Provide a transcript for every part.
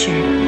Richard.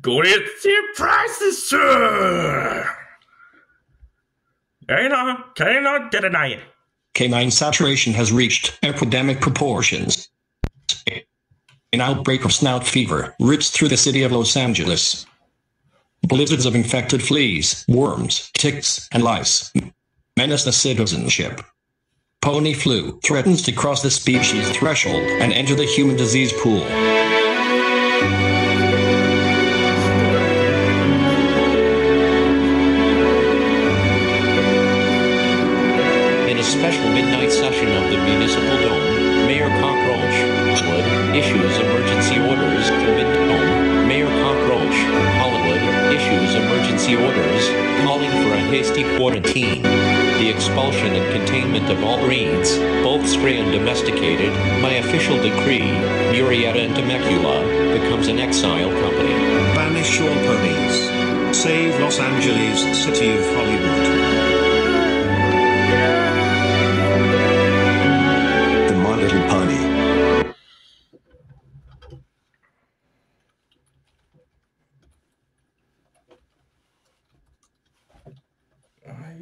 Great prices, sir! Cannot, cannot deny it. Canine saturation has reached epidemic proportions. An outbreak of snout fever rips through the city of Los Angeles. Blizzards of infected fleas, worms, ticks, and lice menace the citizenship. Pony flu threatens to cross the species threshold and enter the human disease pool. Special midnight session of the Municipal Dome, Mayor Cockroach Hollywood issues emergency orders to Mid-Dome. Oh, Mayor Cockroach Hollywood issues emergency orders calling for a hasty quarantine. The expulsion and containment of all breeds, both stray and domesticated, by official decree, Murrieta and Temecula becomes an exile company. Banish all ponies. Save Los Angeles, City of Hollywood.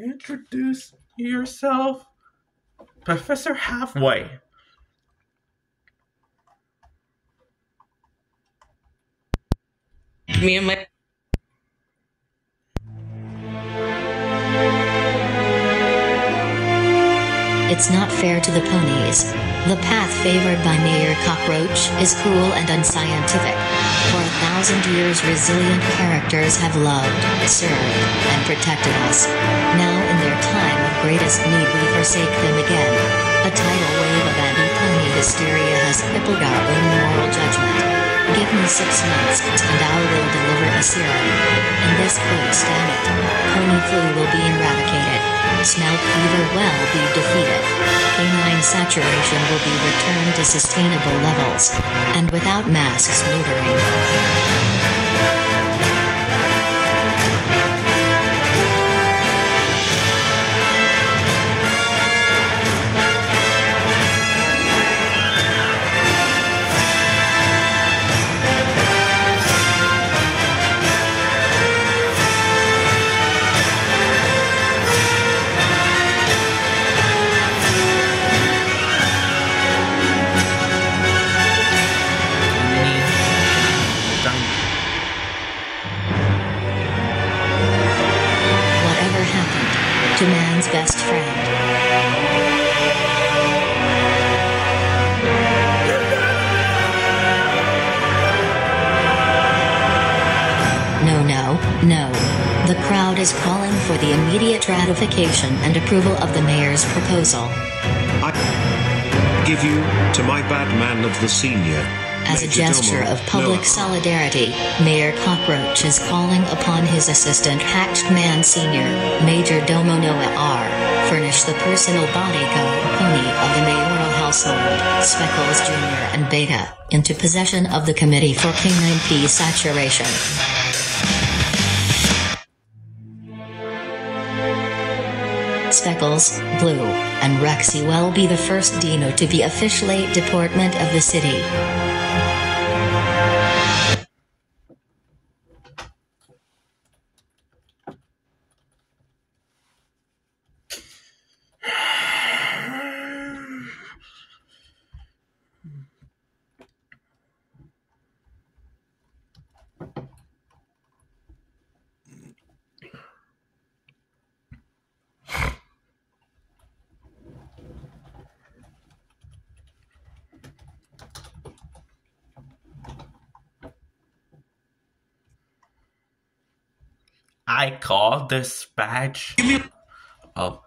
Introduce yourself, Professor Halfway. Me and my It's not fair to the ponies. The path favored by Mayor Cockroach is cruel and unscientific. For a thousand years, resilient characters have loved, served, and protected us. Now, in their time of greatest need, we forsake them again. A tidal wave of anti-pony hysteria has crippled our own moral judgment. Give me six months, and I will deliver a serum. In this quote, stand it. Pony flu will be eradicated. Snout fever will be defeated. Canine saturation will be returned to sustainable levels. And without masks neutering. To man's best friend? No, no, no. The crowd is calling for the immediate ratification and approval of the mayor's proposal. I give you to my bad man of the senior. As a gesture of public solidarity, Mayor Cockroach is calling upon his assistant Hatched Man Sr., Major Domo Noah R., furnish the personal bodyguard pony of the mayoral household, Speckles Jr. and Beta, into possession of the Committee for Canine P Saturation. Speckles, Blue, and Rexy will be the first Dino to be officially deportment of the city. I call dispatch. Give me. Oh,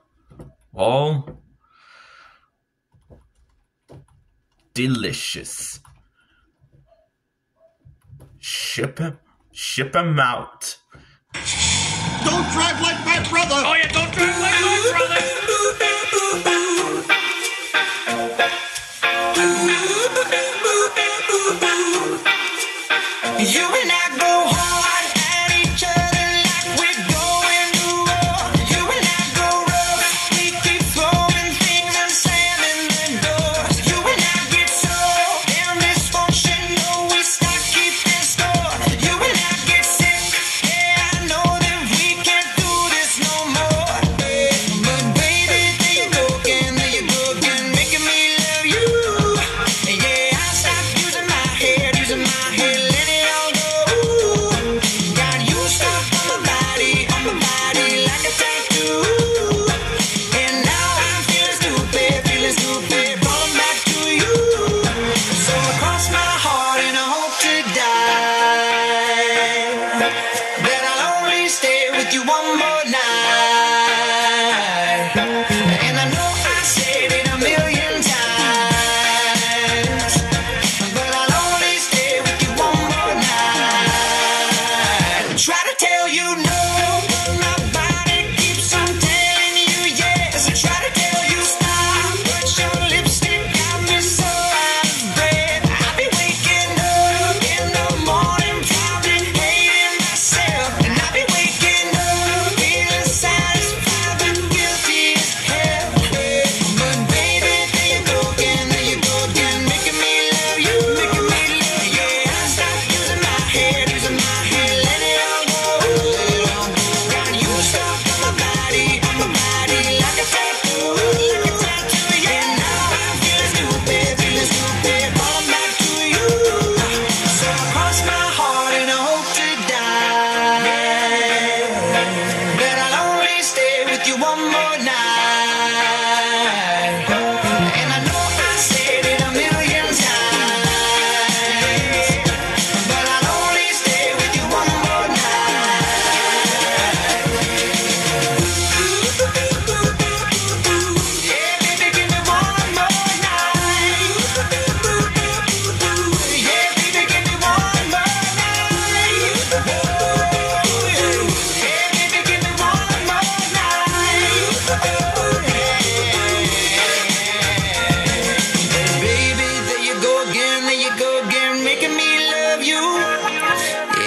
well, delicious. Ship him, ship him out. Don't drive like my brother. Oh yeah, don't drive like my brother. You and I. more now. Making me love you.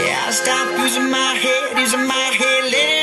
Yeah, I stop using my head, using my head, let it